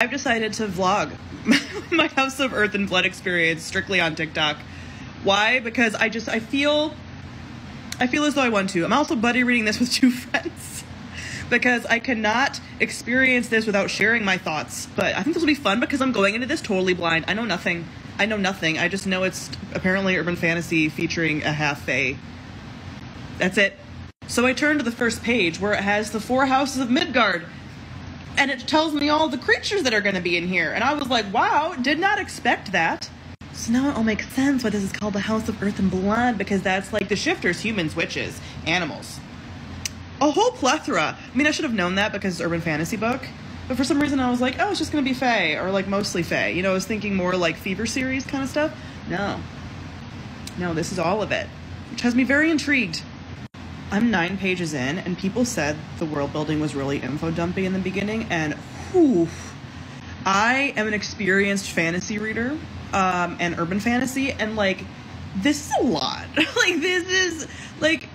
I've decided to vlog my House of Earth and Blood experience strictly on TikTok. Why? Because I just I feel I feel as though I want to. I'm also buddy reading this with two friends because I cannot experience this without sharing my thoughts. But I think this will be fun because I'm going into this totally blind. I know nothing. I know nothing. I just know it's apparently urban fantasy featuring a half fae. That's it. So I turn to the first page where it has the four houses of Midgard and it tells me all the creatures that are going to be in here. And I was like, wow, did not expect that. So now it all makes sense why this is called the House of Earth and Blood, because that's like the shifters, humans, witches, animals. A whole plethora. I mean, I should have known that because it's urban fantasy book. But for some reason, I was like, oh, it's just going to be Fae, or like mostly Fae. You know, I was thinking more like Fever series kind of stuff. No. No, this is all of it, which has me very intrigued. I'm nine pages in, and people said the world building was really info dumpy in the beginning, and whew, I am an experienced fantasy reader um, and urban fantasy, and like this is a lot. like this is like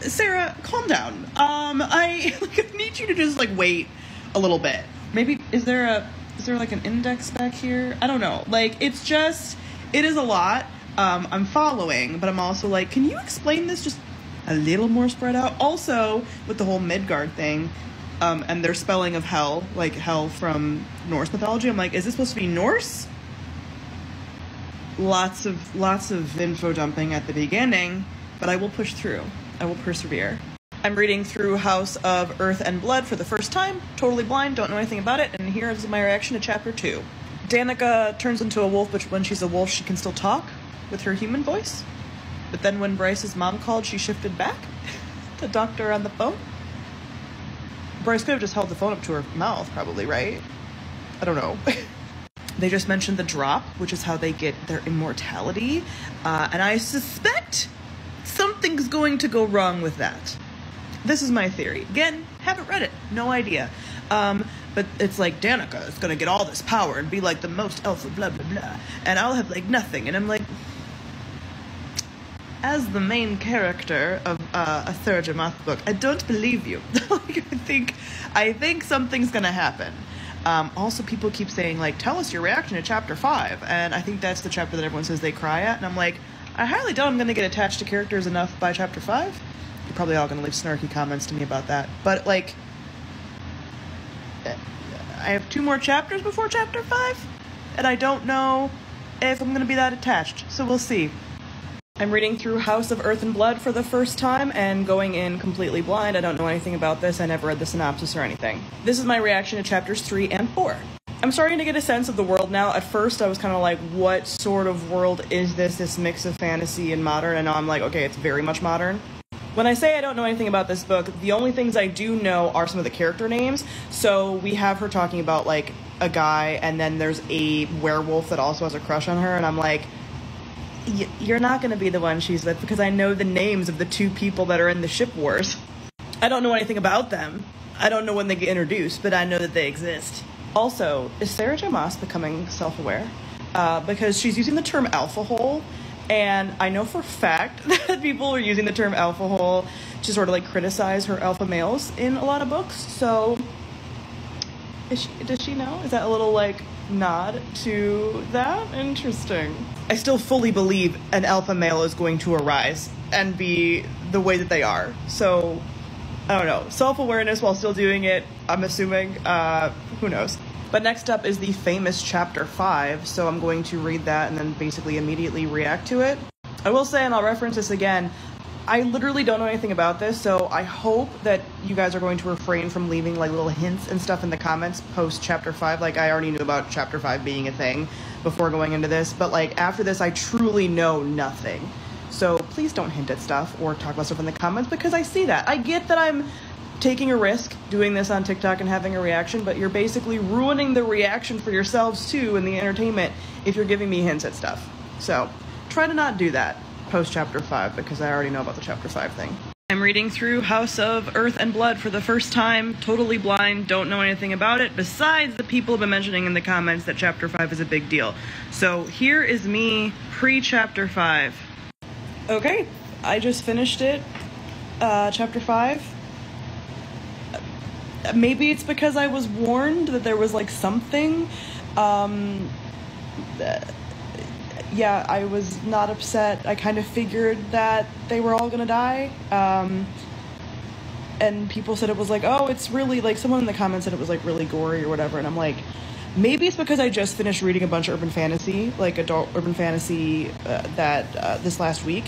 Sarah, calm down. Um, I like I need you to just like wait a little bit. Maybe is there a is there like an index back here? I don't know. Like it's just it is a lot. Um, I'm following, but I'm also like, can you explain this just a little more spread out. Also, with the whole Midgard thing, um, and their spelling of hell, like hell from Norse mythology, I'm like, is this supposed to be Norse? Lots of lots of info dumping at the beginning, but I will push through. I will persevere. I'm reading through House of Earth and Blood for the first time, totally blind, don't know anything about it, and here is my reaction to chapter two. Danica turns into a wolf, but when she's a wolf, she can still talk with her human voice. But then when Bryce's mom called, she shifted back to doctor on the phone. Bryce could have just held the phone up to her mouth, probably, right? I don't know. they just mentioned the drop, which is how they get their immortality. Uh, and I suspect something's going to go wrong with that. This is my theory. Again, haven't read it, no idea. Um, but it's like Danica is gonna get all this power and be like the most alpha, blah blah blah, and I'll have like nothing. And I'm like, as the main character of uh, a Sarah J. Maas book, I don't believe you. like, I think, I think something's gonna happen. Um, also, people keep saying like, "Tell us your reaction to chapter 5. and I think that's the chapter that everyone says they cry at, and I'm like, I highly doubt I'm gonna get attached to characters enough by chapter five. You're probably all gonna leave snarky comments to me about that, but like, I have two more chapters before chapter five, and I don't know if I'm gonna be that attached. So we'll see. I'm reading through House of Earth and Blood for the first time and going in completely blind. I don't know anything about this. I never read the synopsis or anything. This is my reaction to chapters 3 and 4. I'm starting to get a sense of the world now. At first, I was kind of like, what sort of world is this? This mix of fantasy and modern. And now I'm like, okay, it's very much modern. When I say I don't know anything about this book, the only things I do know are some of the character names. So we have her talking about like a guy, and then there's a werewolf that also has a crush on her, and I'm like, you're not going to be the one she's with because I know the names of the two people that are in the ship wars. I don't know anything about them. I don't know when they get introduced, but I know that they exist. Also, is Sarah J. Maas becoming self aware? Uh, because she's using the term alpha hole, and I know for a fact that people are using the term alpha hole to sort of like criticize her alpha males in a lot of books. So, she, does she know? Is that a little like nod to that? Interesting. I still fully believe an alpha male is going to arise and be the way that they are. So, I don't know. Self awareness while still doing it, I'm assuming. Uh, who knows? But next up is the famous chapter 5, so I'm going to read that and then basically immediately react to it. I will say, and I'll reference this again, I literally don't know anything about this, so I hope that you guys are going to refrain from leaving like little hints and stuff in the comments post chapter 5. Like, I already knew about chapter 5 being a thing before going into this, but like after this, I truly know nothing. So please don't hint at stuff or talk about stuff in the comments because I see that. I get that I'm taking a risk doing this on TikTok and having a reaction, but you're basically ruining the reaction for yourselves too in the entertainment if you're giving me hints at stuff. So try to not do that post chapter 5 because I already know about the chapter 5 thing. I'm reading through House of Earth and Blood for the first time, totally blind, don't know anything about it, besides the people have been mentioning in the comments that chapter 5 is a big deal. So here is me pre chapter 5. Okay, I just finished it, uh, chapter 5. maybe it's because I was warned that there was like something. Um, uh, yeah, I was not upset. I kind of figured that they were all gonna die. Um, and people said it was like, oh, it's really like someone in the comments said it was like really gory or whatever, and I'm like, maybe it's because I just finished reading a bunch of urban fantasy, like adult urban fantasy, uh, that uh, this last week.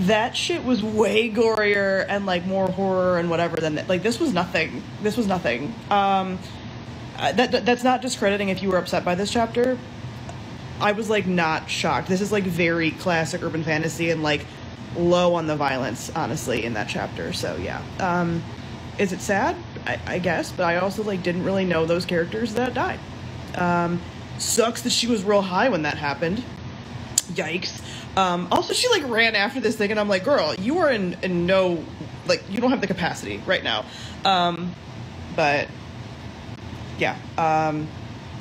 That shit was way gorier and like more horror and whatever than like this was nothing. This was nothing. Um, uh, that, that that's not discrediting if you were upset by this chapter. I was like not shocked. This is like very classic urban fantasy and like low on the violence, honestly, in that chapter. So yeah. Um, is it sad? I, I guess, but I also like didn't really know those characters that died. Um, sucks that she was real high when that happened. Yikes. Um, also, she like ran after this thing, and I'm like, girl, you are in, in no, like, you don't have the capacity right now. Um, but yeah, um,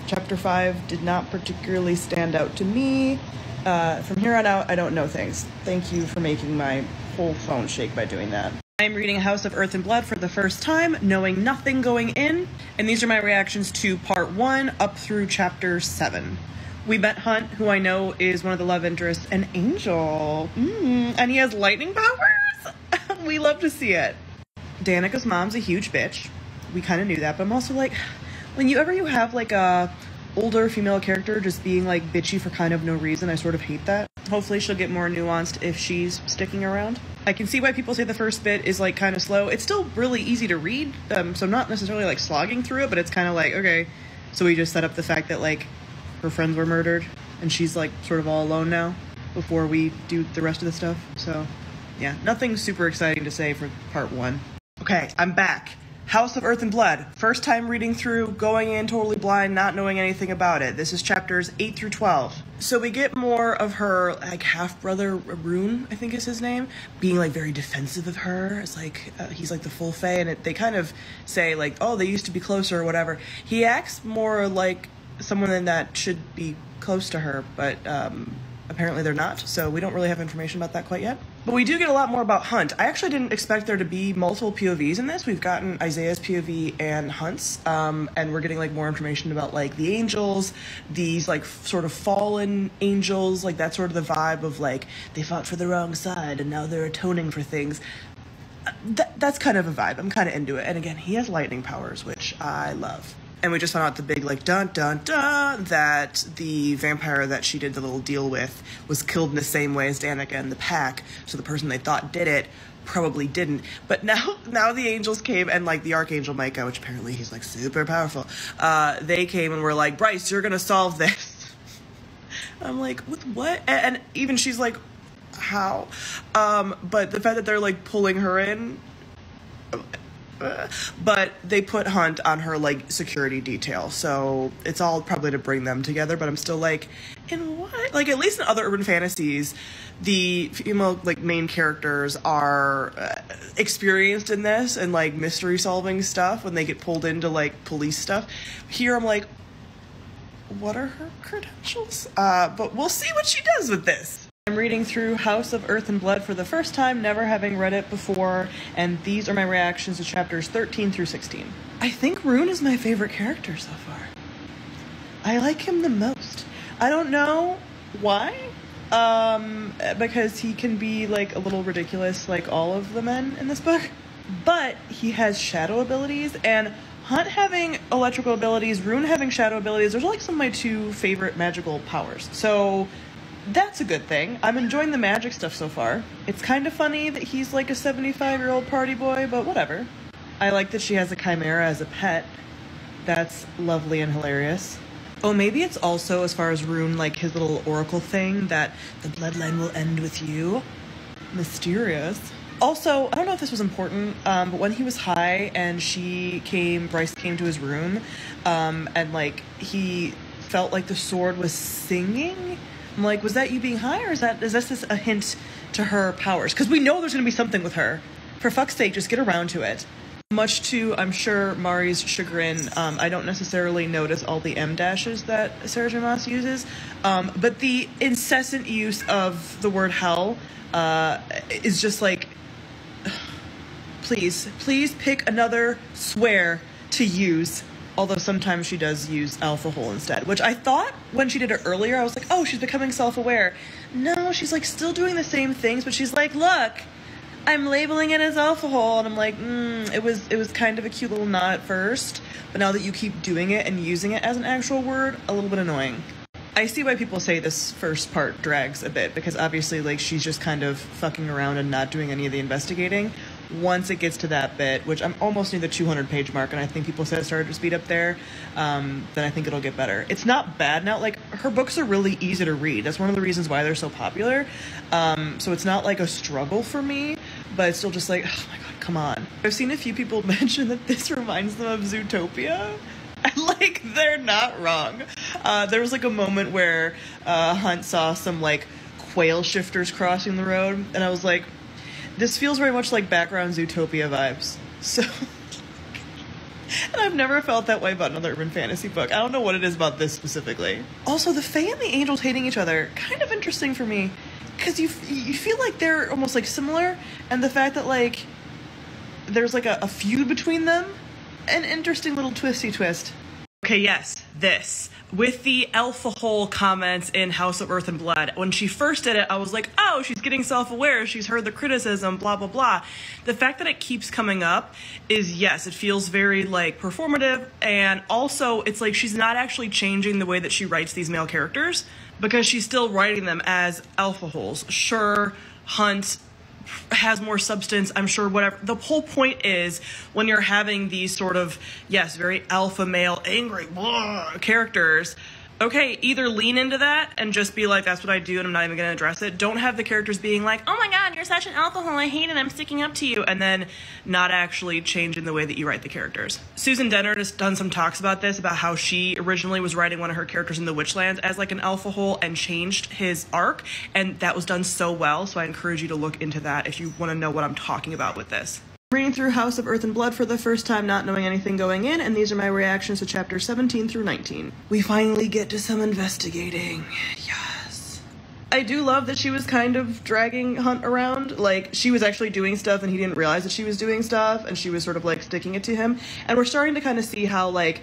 chapter five did not particularly stand out to me. Uh, from here on out, I don't know things. Thank you for making my whole phone shake by doing that. I'm reading House of Earth and Blood for the first time, knowing nothing going in, and these are my reactions to part one up through chapter seven. We met Hunt, who I know is one of the love interests, an angel. Mm, and he has lightning powers? we love to see it. Danica's mom's a huge bitch. We kind of knew that, but I'm also like, when you ever you have like a older female character just being like bitchy for kind of no reason, I sort of hate that. Hopefully she'll get more nuanced if she's sticking around. I can see why people say the first bit is like kind of slow. It's still really easy to read, um, so I'm not necessarily like slogging through it, but it's kind of like, okay, so we just set up the fact that like her friends were murdered and she's like sort of all alone now before we do the rest of the stuff. So yeah, nothing super exciting to say for part one. Okay, I'm back. House of Earth and Blood. First time reading through, going in totally blind, not knowing anything about it. This is chapters 8 through 12. So we get more of her, like, half brother, Ruhn, I think is his name, being, like, very defensive of her. It's like, uh, he's like the full Fae, and it, they kind of say, like, oh, they used to be closer or whatever. He acts more like someone that should be close to her, but um, apparently they're not, so we don't really have information about that quite yet. But we do get a lot more about Hunt. I actually didn't expect there to be multiple POVs in this. We've gotten Isaiah's POV and Hunt's, um, and we're getting like more information about like the angels, these like sort of fallen angels, like that sort of the vibe of like they fought for the wrong side and now they're atoning for things. Uh, Th- that's kind of a vibe. I'm kind of into it. And again, he has lightning powers, which I love and we just found out the big like dun dun dun that the vampire that she did the little deal with was killed in the same way as Danica and the pack. So the person they thought did it probably didn't. But now now the angels came and like the archangel Micah, which apparently he's like super powerful. Uh, they came and were like, Bryce, you're gonna solve this. I'm like, with what? And, and even she's like, how? Um, but the fact that they're like pulling her in but they put Hunt on her like security detail, so it's all probably to bring them together. But I'm still like, in what? Like at least in other urban fantasies, the female like main characters are uh, experienced in this and like mystery solving stuff when they get pulled into like police stuff. Here I'm like, what are her credentials? Uh, but we'll see what she does with this. I'm reading through House of Earth and Blood for the first time, never having read it before, and these are my reactions to chapters 13 through 16. I think Ruhn is my favorite character so far. I like him the most. I don't know why, um, because he can be like a little ridiculous like all of the men in this book, but he has shadow abilities and Hunt having electrical abilities, Ruhn having shadow abilities, those are like some of my two favorite magical powers. So that's a good thing. I'm enjoying the magic stuff so far. It's kind of funny that he's like a 75 year old party boy, but whatever. I like that she has a chimera as a pet. That's lovely and hilarious. Oh, maybe it's also, as far as Ruhn, like his little oracle thing that the bloodline will end with you. Mysterious. Also, I don't know if this was important, um, but when he was high and she came, Bryce came to his room, um, and like he felt like the sword was singing I'm like, was that you being high, or is that is this a hint to her powers? Because we know there's going to be something with her. For fuck's sake, just get around to it. Much to, I'm sure, Mari's chagrin, um, I don't necessarily notice all the M dashes that Sarah J. Maas uses, um, but the incessant use of the word hell uh, is just like, please, please pick another swear to use. Although sometimes she does use alpha hole instead, which I thought when she did it earlier, I was like, oh, she's becoming self aware. No, she's like still doing the same things, but she's like, look, I'm labeling it as alpha hole, and I'm like, mm, it was it was kind of a cute little nod at first, but now that you keep doing it and using it as an actual word, a little bit annoying. I see why people say this first part drags a bit because obviously, like, she's just kind of fucking around and not doing any of the investigating once it gets to that bit, which I'm almost near the 200 page mark, and I think people said it started to speed up there, um, then I think it'll get better. It's not bad now. Like, her books are really easy to read. That's one of the reasons why they're so popular. Um, so it's not like a struggle for me, but it's still just like, oh my god, come on. I've seen a few people mention that this reminds them of Zootopia. Like, they're not wrong. Uh, there was like a moment where uh, Hunt saw some like quail shifters crossing the road, and I was like, this feels very much like background Zootopia vibes. So, and I've never felt that way about another urban fantasy book. I don't know what it is about this specifically. Also, the Fae and the Angels hating each other, kind of interesting for me, because you you feel like they're almost like similar, and the fact that like there's like a, a feud between them, an interesting little twisty twist. Okay, yes, this. With the alpha hole comments in House of Earth and Blood, when she first did it, I was like, oh, she's getting self aware, she's heard the criticism, blah, blah, blah. The fact that it keeps coming up is, yes, it feels very like performative, and also it's like she's not actually changing the way that she writes these male characters because she's still writing them as alpha holes. Sure, Hunt has more substance i'm sure whatever. The whole point is when you're having these sort of yes very alpha male angry blah, characters okay, either lean into that and just be like, that's what I do and I'm not even going to address it. Don't have the characters being like, oh my god, you're such an alpha hole, I hate it, I'm sticking up to you, and then not actually changing the way that you write the characters. Susan Dennard has done some talks about this, about how she originally was writing one of her characters in the Witchlands as like an alpha hole and changed his arc, and that was done so well, so I encourage you to look into that if you want to know what I'm talking about with this reading through House of Earth and Blood for the first time, not knowing anything going in, and these are my reactions to chapters 17 through 19. We finally get to some investigating. Yes. I do love that she was kind of dragging Hunt around. Like, she was actually doing stuff and he didn't realize that she was doing stuff, and she was sort of like sticking it to him. And we're starting to kind of see how, like,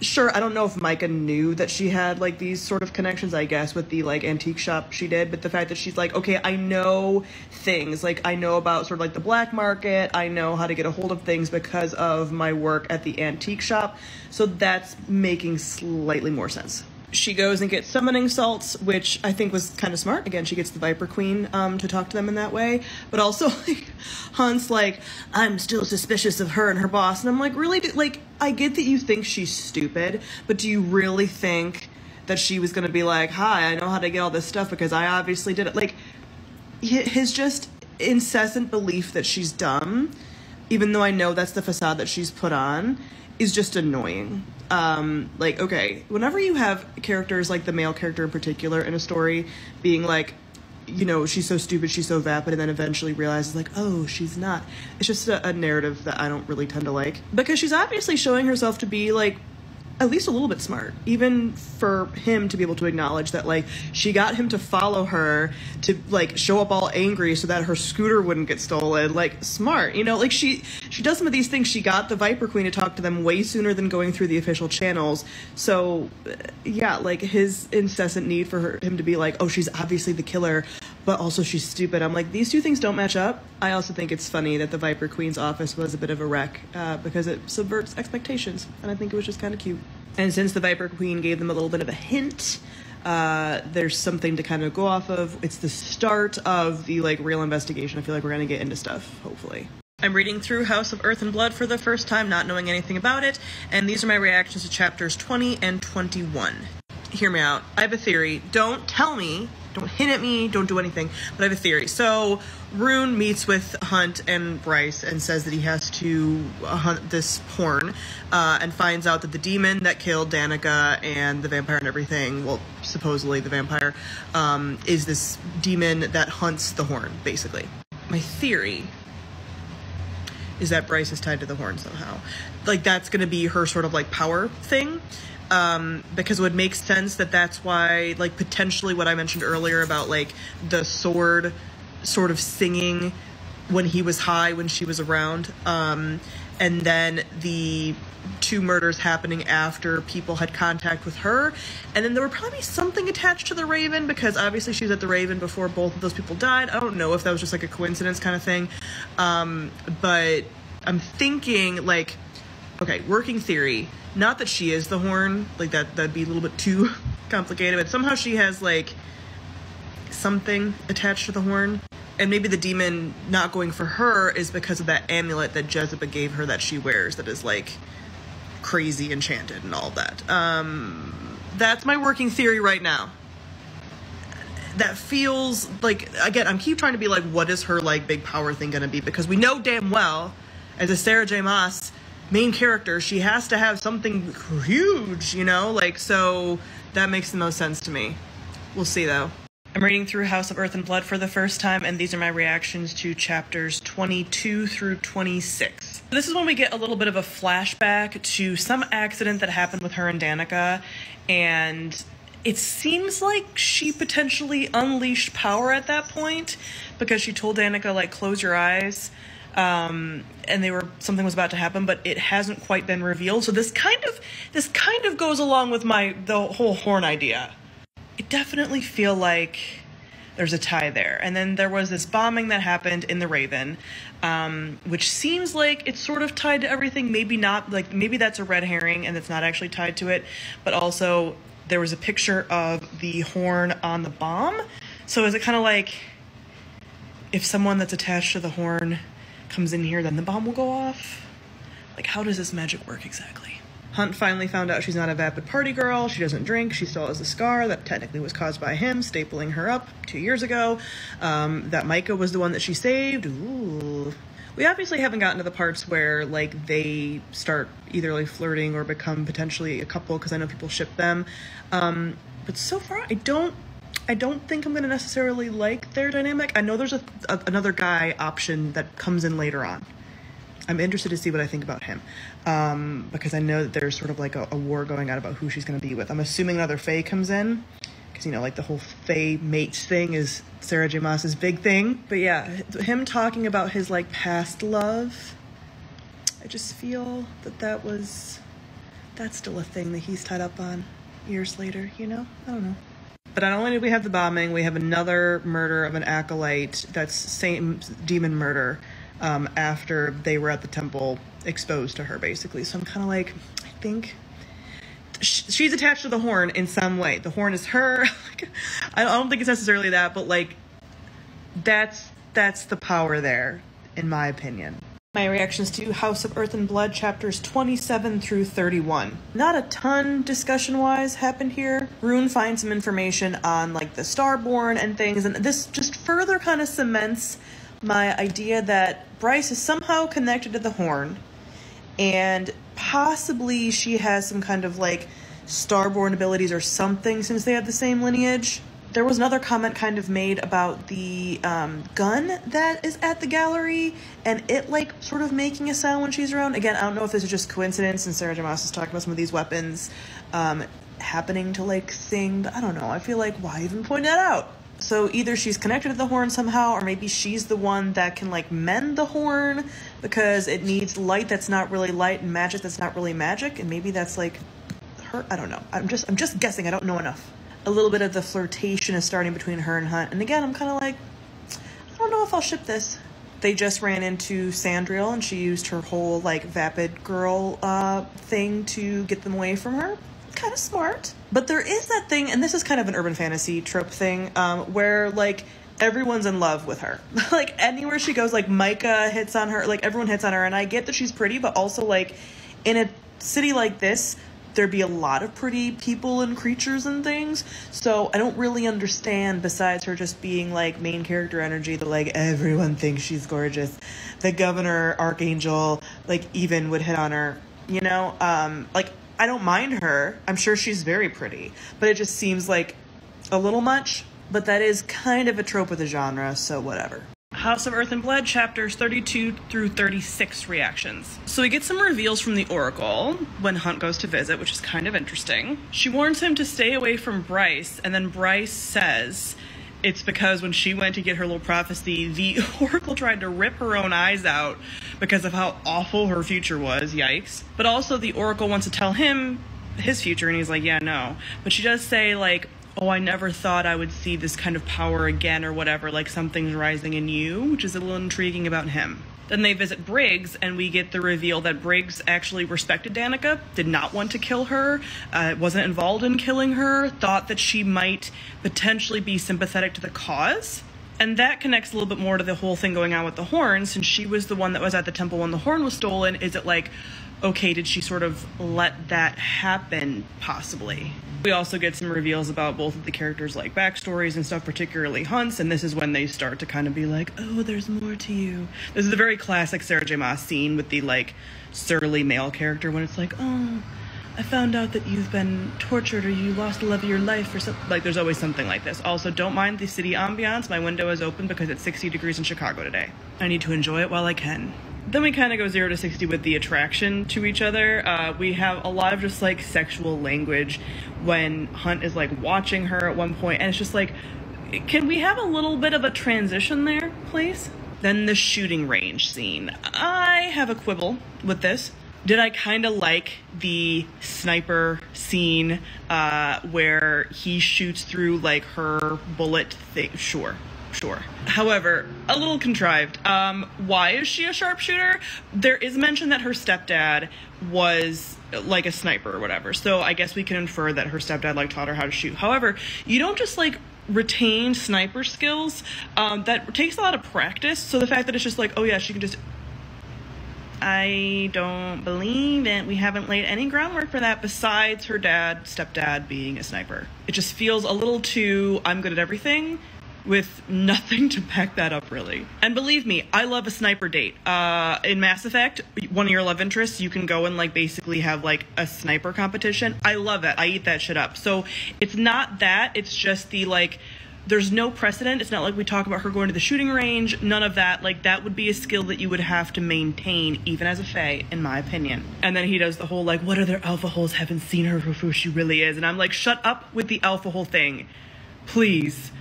sure i don't know if micah knew that she had like these sort of connections i guess with the like antique shop she did but the fact that she's like okay i know things. Like i know about sort of like the black market. I know how to get a hold of things because of my work at the antique shop. So that's making slightly more sense she goes and gets summoning salts, which I think was kind of smart. Again, she gets the Viper Queen um, to talk to them in that way. But also, like, Hunt's like, I'm still suspicious of her and her boss. And I'm like, really? Like, I get that you think she's stupid, but do you really think that she was going to be like, hi, I know how to get all this stuff because I obviously did it? Like, his just incessant belief that she's dumb, even though I know that's the facade that she's put on, is just annoying. Um, like okay whenever you have characters like the male character in particular in a story being like you know she's so stupid she's so vapid and then eventually realizes like oh she's not. It's just a, a narrative that i don't really tend to like. Because she's obviously showing herself to be like at least a little bit smart even for him to be able to acknowledge that like she got him to follow her to like show up all angry so that her scooter wouldn't get stolen. Like smart you know? Like she she does some of these things. She got the viper queen to talk to them way sooner than going through the official channels. So yeah like his incessant need for her, him to be like oh she's obviously the killer but also she's stupid i'm like these two things don't match up i also think it's funny that the viper queen's office was a bit of a wreck uh, because it subverts expectations and i think it was just kind of cute and since the Viper Queen gave them a little bit of a hint, uh, there's something to kind of go off of. It's the start of the like real investigation. I feel like we're gonna get into stuff, hopefully. I'm reading through House of Earth and Blood for the first time, not knowing anything about it, and these are my reactions to chapters 20 and 21. Hear me out. I have a theory. Don't tell me don't hint at me, don't do anything. But I have a theory. So Ruhn meets with Hunt and Bryce and says that he has to hunt this horn uh, and finds out that the demon that killed Danica and the vampire and everything, well, supposedly the vampire, um, is this demon that hunts the horn, basically. My theory is that Bryce is tied to the horn somehow. Like that's going to be her sort of like power thing um, because it would make sense that that's why, like, potentially what I mentioned earlier about like the sword sort of singing when he was high when she was around, um, and then the two murders happening after people had contact with her. And then there would probably be something attached to the Raven because obviously she was at the Raven before both of those people died. I don't know if that was just like a coincidence kind of thing. Um, but I'm thinking like, okay, working theory. Not that she is the horn, like that that'd be a little bit too complicated, but somehow she has like something attached to the horn. And maybe the demon not going for her is because of that amulet that Jezebel gave her that she wears that is like crazy enchanted and all that. Um, that's my working theory right now. That feels like again, I'm keep trying to be like, what is her like big power thing gonna be? Because we know damn well, as a Sarah J. Maas main character, she has to have something huge, you know? Like so that makes the most sense to me. We'll see though. I'm reading through House of Earth and Blood for the first time, and these are my reactions to chapters 22 through 26. This is when we get a little bit of a flashback to some accident that happened with her and Danica, and it seems like she potentially unleashed power at that point because she told Danica, like, close your eyes. Um, and they were something was about to happen, but it hasn't quite been revealed. So this kind of this kind of goes along with my the whole horn idea it definitely feel like there's a tie there. And then there was this bombing that happened in the Raven, um, which seems like it's sort of tied to everything. Maybe not, like maybe that's a red herring and it's not actually tied to it. But also, there was a picture of the horn on the bomb. So is it kind of like if someone that's attached to the horn comes in here, then the bomb will go off? Like, how does this magic work exactly? Hunt finally found out she's not a vapid party girl. She doesn't drink. She still has a scar that technically was caused by him stapling her up two years ago. Um, that Micah was the one that she saved. Ooh. We obviously haven't gotten to the parts where like they start either like flirting or become potentially a couple because I know people ship them. Um, but so far, I don't I don't think I'm going to necessarily like their dynamic. I know there's a, a, another guy option that comes in later on. I'm interested to see what I think about him um, because I know that there's sort of like a, a war going on about who she's going to be with. I'm assuming another Fae comes in because you know like the whole Fae mates thing is Sarah J. Maas's big thing. But yeah, him talking about his like past love, I just feel that that was that's still a thing that he's tied up on years later. You know, I don't know. But not only do we have the bombing, we have another murder of an acolyte. That's same demon murder um, after they were at the temple exposed to her, basically. So I'm kind of like, I think she's attached to the horn in some way. The horn is her. I don't think it's necessarily that, but like that's that's the power there, in my opinion. My reactions to House of Earth and Blood chapters 27 through 31. Not a ton discussion wise happened here. Ruhn finds some information on like the Starborn and things, and this just further kind of cements my idea that Bryce is somehow connected to the horn and possibly she has some kind of like starborn abilities or something since they have the same lineage. There was another comment kind of made about the um, gun that is at the gallery and it like sort of making a sound when she's around. Again, I don't know if this is just coincidence and Sarah. Maas is talking about some of these weapons um, happening to like sing, but I don't know. I feel like why even point that out? so either she's connected to the horn somehow or maybe she's the one that can like mend the horn because it needs light that's not really light and magic that's not really magic and maybe that's like her i don't know i'm just i'm just guessing i don't know enough a little bit of the flirtation is starting between her and hunt and again i'm kind of like i don't know if i'll ship this they just ran into Sandriel and she used her whole like vapid girl uh, thing to get them away from her kind of smart. But there is that thing, and this is kind of an urban fantasy trope thing, um, where like everyone's in love with her. like anywhere she goes, like Micah hits on her, like everyone hits on her. And I get that she's pretty, but also like in a city like this, there'd be a lot of pretty people and creatures and things. So I don't really understand, besides her just being like main character energy, that like everyone thinks she's gorgeous. The governor, Archangel, like even would hit on her. You know, um, like I don't mind her. I'm sure she's very pretty, but it just seems like a little much. But that is kind of a trope of the genre, so whatever. House of Earth and Blood, chapters 32 through 36 reactions. So we get some reveals from the Oracle when Hunt goes to visit, which is kind of interesting. She warns him to stay away from Bryce, and then Bryce says it's because when she went to get her little prophecy, the Oracle tried to rip her own eyes out because of how awful her future was. Yikes. But also, the Oracle wants to tell him his future, and he's like, yeah, no. But she does say, like, oh, I never thought I would see this kind of power again, or whatever, like something's rising in you, which is a little intriguing about him. Then they visit Briggs, and we get the reveal that Briggs actually respected Danica, did not want to kill her, uh, wasn't involved in killing her, thought that she might potentially be sympathetic to the cause. And that connects a little bit more to the whole thing going on with the horn, since she was the one that was at the temple when the horn was stolen. Is it like, okay, did she sort of let that happen, possibly? We also get some reveals about both of the characters' like backstories and stuff, particularly Hunt's, and this is when they start to kind of be like, "Oh, there's more to you." This is a very classic Sarah J. Maas scene with the like surly male character when it's like, "Oh, I found out that you've been tortured or you lost the love of your life or something." Like, there's always something like this. Also, don't mind the city ambiance. My window is open because it's 60 degrees in Chicago today. I need to enjoy it while I can then we kind of go zero to 60 with the attraction to each other. Uh, we have a lot of just like sexual language when Hunt is like watching her at one point, and it's just like, can we have a little bit of a transition there, please? Then the shooting range scene. I have a quibble with this. Did I kind of like the sniper scene uh, where he shoots through like her bullet thing? Sure, Sure. However, a little contrived. Um, why is she a sharpshooter? There is mention that her stepdad was like a sniper or whatever. So I guess we can infer that her stepdad like taught her how to shoot. However, you don't just like retain sniper skills. Um, that takes a lot of practice. So the fact that it's just like, oh yeah, she can just I don't believe it. We haven't laid any groundwork for that besides her dad, stepdad being a sniper. It just feels a little too I'm good at everything with nothing to back that up really. And believe me, I love a sniper date. Uh, in Mass Effect, one of your love interests, you can go and like basically have like a sniper competition. I love that. I eat that shit up. So it's not that. It's just the like. There's no precedent. It's not like we talk about her going to the shooting range. None of that. Like that would be a skill that you would have to maintain, even as a Fae, in my opinion. And then he does the whole like, what other alpha holes haven't seen her for who she really is? And I'm like, shut up with the alpha hole thing, please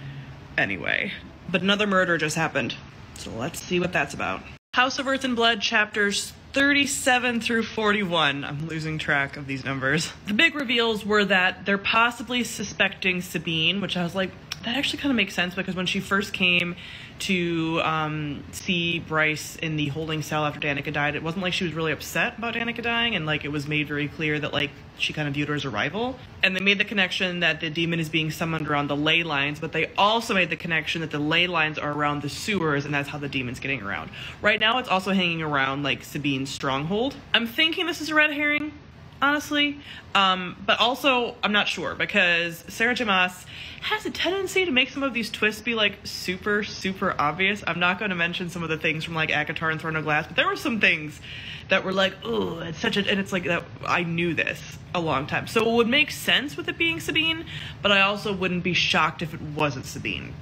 anyway. But another murder just happened. So let's see what that's about. House of Earth and Blood chapters 37 through 41. I'm losing track of these numbers. The big reveals were that they're possibly suspecting Sabine, which I was like, that actually kind of makes sense because when she first came to um, see Bryce in the holding cell after Danica died, it wasn't like she was really upset about Danica dying, and like it was made very clear that like she kind of viewed her as a rival. And they made the connection that the demon is being summoned around the ley lines, but they also made the connection that the ley lines are around the sewers, and that's how the demon's getting around. Right now, it's also hanging around like Sabine's stronghold. I'm thinking this is a red herring honestly. Um, but also, I'm not sure because Sarah J. Maas has a tendency to make some of these twists be like super, super obvious. I'm not going to mention some of the things from like ACOTAR and Throne of Glass, but there were some things that were like, oh, it's such a, and it's like that I knew this a long time. So it would make sense with it being Sabine, but I also wouldn't be shocked if it wasn't Sabine.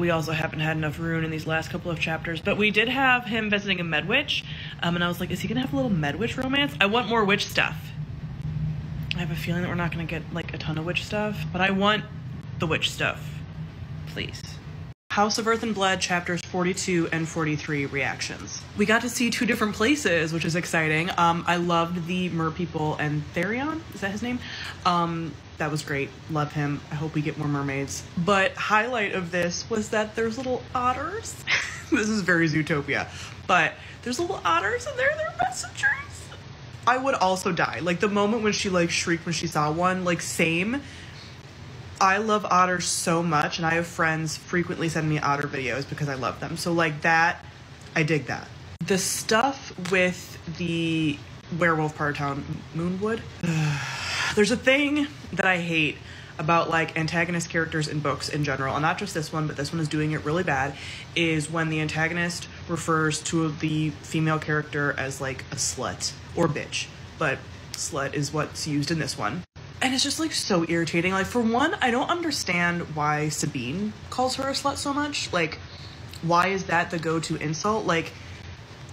We also haven't had enough Ruhn in these last couple of chapters, but we did have him visiting a Medwitch, um, and I was like, is he gonna have a little Medwitch romance? I want more witch stuff. I have a feeling that we're not gonna get like a ton of witch stuff, but I want the witch stuff. Please. House of Earth and Blood chapters 42 and 43 reactions. We got to see two different places, which is exciting. Um, I loved the mer people and Tharion, is that his name? Um, that was great. Love him. I hope we get more mermaids. But highlight of this was that there's little otters. this is very Zootopia. But there's little otters and they're their messengers. I would also die. Like the moment when she like shrieked when she saw one, like same I love otters so much, and I have friends frequently send me otter videos because I love them. So, like that, I dig that. The stuff with the werewolf part of town, Moonwood, there's a thing that I hate about like antagonist characters in books in general, and not just this one, but this one is doing it really bad, is when the antagonist refers to the female character as like a slut or bitch. But slut is what's used in this one. And it's just like so irritating. Like, for one, I don't understand why Sabine calls her a slut so much. Like, why is that the go to insult? Like,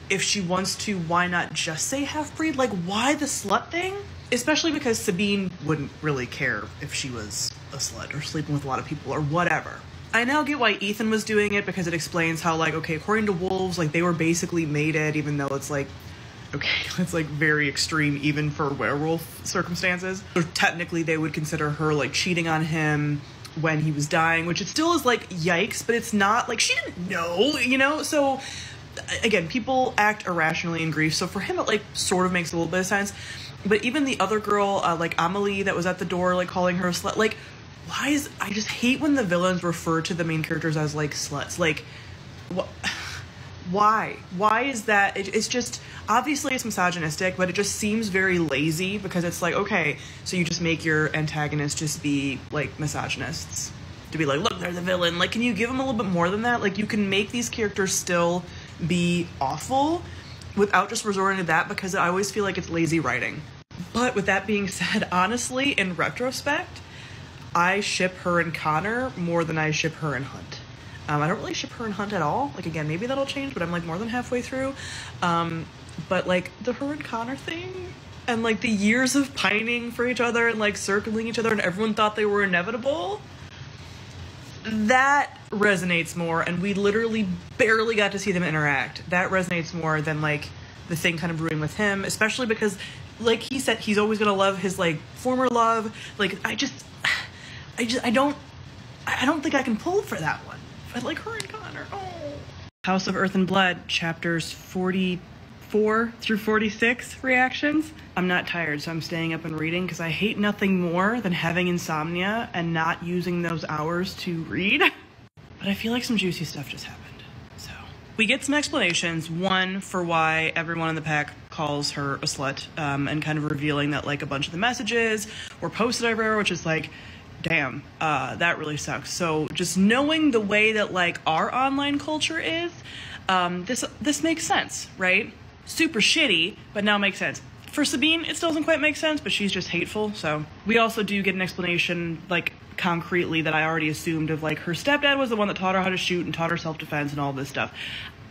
if she wants to, why not just say half breed? Like, why the slut thing? Especially because Sabine wouldn't really care if she was a slut or sleeping with a lot of people or whatever. I now get why Ethan was doing it because it explains how like okay, according to wolves, like they were basically mated, even though it's like okay, it's like very extreme even for werewolf circumstances. So technically, they would consider her like cheating on him when he was dying, which it still is like yikes, but it's not like she didn't know, you know. So again, people act irrationally in grief, so for him it like sort of makes a little bit of sense. But even the other girl, uh, like Amelie, that was at the door, like calling her a slut, like why is I just hate when the villains refer to the main characters as like sluts, like what why? Why is that? It, it's just obviously it's misogynistic but it just seems very lazy because it's like okay so you just make your antagonists just be like misogynists to be like look they're the villain. Like can you give them a little bit more than that? Like you can make these characters still be awful without just resorting to that because i always feel like it's lazy writing. But with that being said honestly in retrospect i ship her and connor more than i ship her and hunt um, I don't really ship her and Hunt at all. Like again, maybe that'll change, but I'm like more than halfway through. Um, but like the her and Connor thing, and like the years of pining for each other and like circling each other, and everyone thought they were inevitable. That resonates more, and we literally barely got to see them interact. That resonates more than like the thing kind of brewing with him, especially because, like he said, he's always gonna love his like former love. Like I just, I just, I don't, I don't think I can pull for that one. I like her and Connor. Oh. House of Earth and Blood, chapters 44 through 46 reactions. I'm not tired, so I'm staying up and reading because I hate nothing more than having insomnia and not using those hours to read. But I feel like some juicy stuff just happened. So we get some explanations. One for why everyone in the pack calls her a slut, um, and kind of revealing that like a bunch of the messages were posted everywhere, which is like damn, uh, that really sucks. So just knowing the way that like our online culture is, um, this this makes sense, right? Super shitty, but now makes sense. For Sabine, it still doesn't quite make sense, but she's just hateful. So we also do get an explanation, like concretely, that I already assumed of like her stepdad was the one that taught her how to shoot and taught her self defense and all this stuff.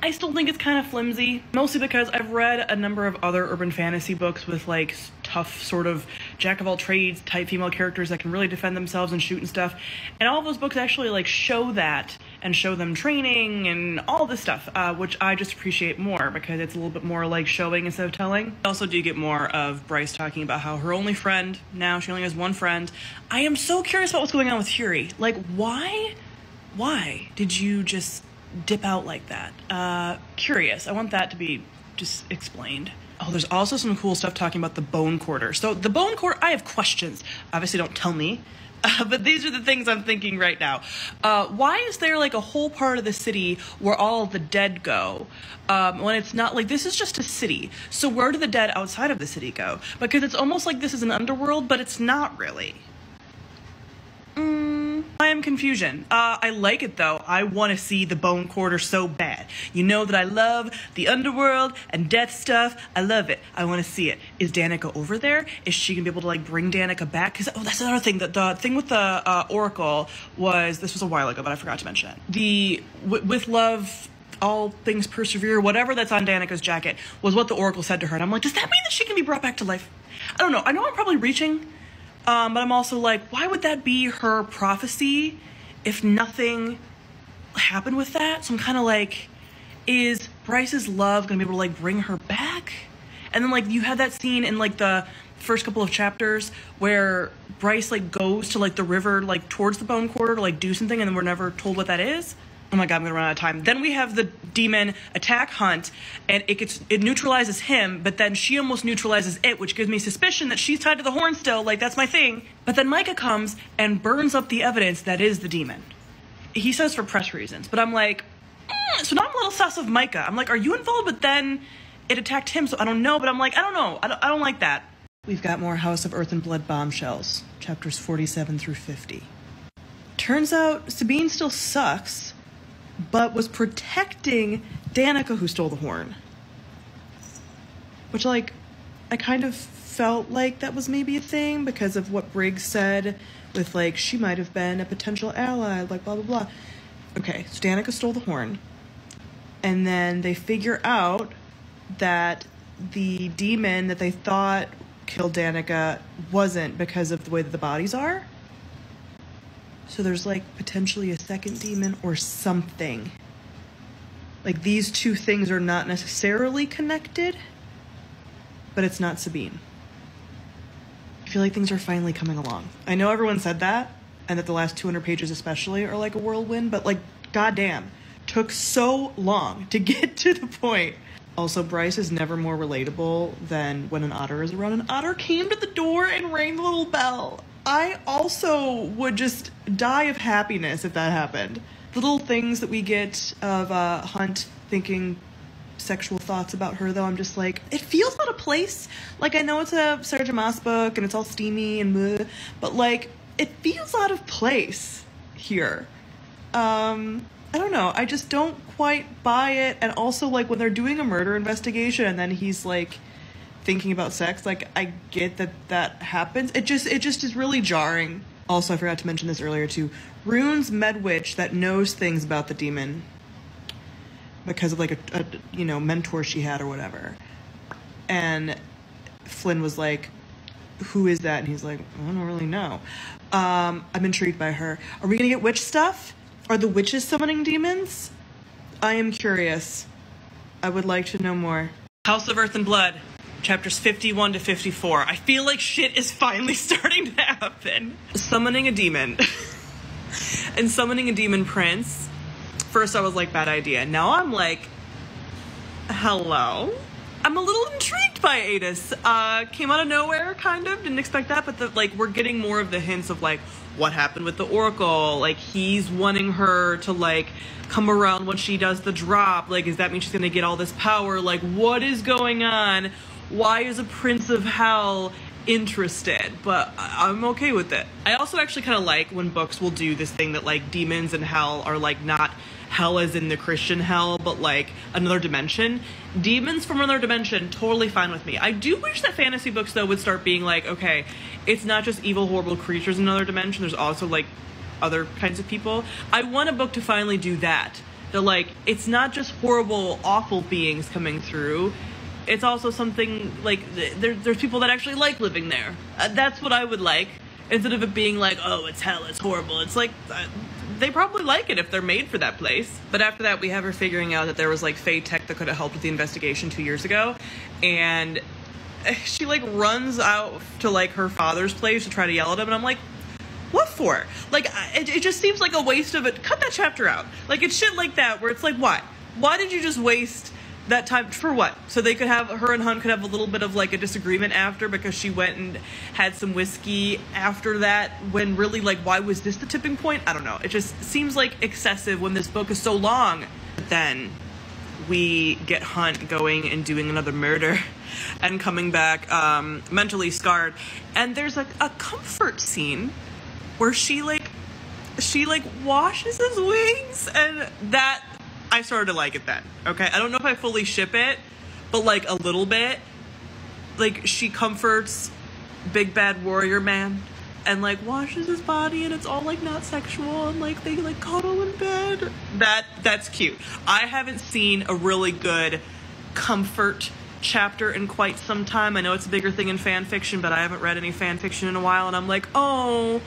I still think it's kind of flimsy, mostly because I've read a number of other urban fantasy books with like tough sort of jack of all trades type female characters that can really defend themselves and shoot and stuff. And all those books actually like show that and show them training and all this stuff, uh, which I just appreciate more because it's a little bit more like showing instead of telling. I also do you get more of Bryce talking about how her only friend now she only has one friend. I am so curious about what's going on with Fury. Like why? Why did you just dip out like that. Uh, curious. I want that to be just explained. Oh, there's also some cool stuff talking about the bone quarter. So the bone quarter, I have questions. Obviously, don't tell me. Uh, but these are the things I'm thinking right now. Uh, why is there like a whole part of the city where all the dead go um, when it's not like this is just a city? So where do the dead outside of the city go? Because it's almost like this is an underworld, but it's not really. Confusion. Uh, I like it though. I want to see the Bone Quarter so bad. You know that I love the underworld and death stuff. I love it. I want to see it. Is Danica over there? Is she gonna be able to like bring Danica back? Because oh, that's another thing. That the thing with the uh, Oracle was this was a while ago, but I forgot to mention it. The with love all things persevere, whatever that's on Danica's jacket, was what the Oracle said to her. And I'm like, does that mean that she can be brought back to life? I don't know. I know I'm probably reaching, um, but I'm also like, why would that be her prophecy if nothing happened with that? So I'm kind of like, is Bryce's love gonna be able to like bring her back? And then like you have that scene in like the first couple of chapters where Bryce like goes to like the river like towards the bone quarter to like do something and then we're never told what that is oh my god, I'm gonna run out of time. Then we have the demon attack Hunt, and it gets it neutralizes him, but then she almost neutralizes it, which gives me suspicion that she's tied to the horn still. Like that's my thing. But then Micah comes and burns up the evidence that is the demon. He says for press reasons, but I'm like, mm, so now I'm a little sus of Micah. I'm like, are you involved? But then it attacked him, so I don't know. But I'm like, I don't know. I don't, I don't like that. We've got more House of Earth and Blood bombshells, chapters 47 through 50. Turns out Sabine still sucks, but was protecting Danica who stole the horn. Which, like, I kind of felt like that was maybe a thing because of what Briggs said with, like, she might have been a potential ally, like, blah, blah, blah. Okay, so Danica stole the horn. And then they figure out that the demon that they thought killed Danica wasn't because of the way that the bodies are. So there's like potentially a second demon or something. Like these two things are not necessarily connected, but it's not Sabine. I feel like things are finally coming along. I know everyone said that, and that the last 200 pages especially are like a whirlwind, but like, goddamn, took so long to get to the point. Also, Bryce is never more relatable than when an otter is around. An otter came to the door and rang the little bell. I also would just die of happiness if that happened. The little things that we get of uh, Hunt thinking sexual thoughts about her, though, I'm just like, it feels out of place. Like, I know it's a Sarah. Maas book and it's all steamy and bleh, but like, it feels out of place here. Um, I don't know. I just don't quite buy it. And also, like, when they're doing a murder investigation and then he's like thinking about sex, like, I get that that happens. It just, it just is really jarring. Also, I forgot to mention this earlier too. Ruhn's medwitch that knows things about the demon because of like a, a you know mentor she had or whatever. And Flynn was like, "Who is that?" And he's like, "I don't really know." Um, I'm intrigued by her. Are we gonna get witch stuff? Are the witches summoning demons? I am curious. I would like to know more. House of Earth and Blood, chapters 51 to 54. I feel like shit is finally starting to happen. Summoning a demon. and summoning a demon prince. First, I was like, bad idea. Now I'm like, hello? I'm a little intrigued by Aidas. Uh, came out of nowhere, kind of. Didn't expect that, but the, like we're getting more of the hints of like what happened with the Oracle. Like he's wanting her to like come around when she does the drop. Like, does that mean she's gonna get all this power? Like, what is going on? Why is a Prince of Hell interested? But I'm okay with it. I also actually kind of like when books will do this thing that like demons and hell are like not hell as in the Christian hell, but like another dimension. Demons from another dimension, totally fine with me. I do wish that fantasy books though would start being like, okay, it's not just evil, horrible creatures in another dimension. There's also like other kinds of people. I want a book to finally do that. That like it's not just horrible, awful beings coming through. It's also something like th- there, there's people that actually like living there. Uh, that's what I would like. Instead of it being like, oh, it's hell, it's horrible. It's like uh, they probably like it if they're made for that place. But after that, we have her figuring out that there was like Fae tech that could have helped with the investigation two years ago, and she like runs out to like her father's place to try to yell at him, and I'm like, what for? Like, it, it just seems like a waste of it. Cut that chapter out. Like, it's shit like that where it's like, why? Why did you just waste that time for what? So they could have her and Hunt could have a little bit of like a disagreement after because she went and had some whiskey after that. When really, like, why was this the tipping point? I don't know. It just seems like excessive when this book is so long. But then we get Hunt going and doing another murder and coming back um, mentally scarred. And there's a, a comfort scene where she like she like washes his wings and that I started to like it then. Okay. I don't know if I fully ship it, but like a little bit. Like she comforts big bad warrior man and like washes his body and it's all like not sexual and like they like cuddle in bed. That that's cute. I haven't seen a really good comfort chapter in quite some time. I know it's a bigger thing in fan fiction, but I haven't read any fan fiction in a while and I'm like, "Oh,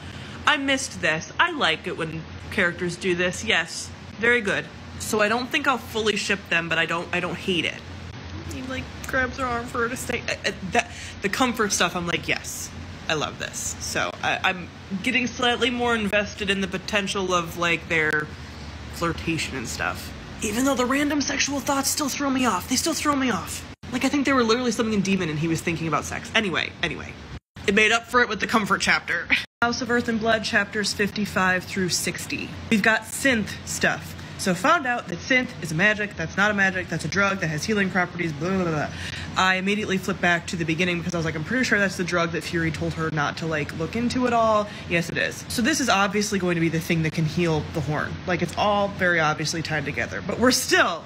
I missed this. I like it when characters do this. Yes, very good." So I don't think I'll fully ship them, but I don't I don't hate it. He like grabs her arm for her to stay. I, I, that the comfort stuff. I'm like, yes, I love this. So I, I'm getting slightly more invested in the potential of like their flirtation and stuff. Even though the random sexual thoughts still throw me off, they still throw me off. Like I think they were literally something in demon and he was thinking about sex. Anyway, anyway, it made up for it with the comfort chapter. House of Earth and Blood chapters 55 through 60. We've got synth stuff. So found out that synth is a magic, that's not a magic, that's a drug that has healing properties, blah, blah, blah. I immediately flipped back to the beginning because I was like, I'm pretty sure that's the drug that Fury told her not to like look into at all. Yes, it is. So this is obviously going to be the thing that can heal the horn. Like it's all very obviously tied together. But we're still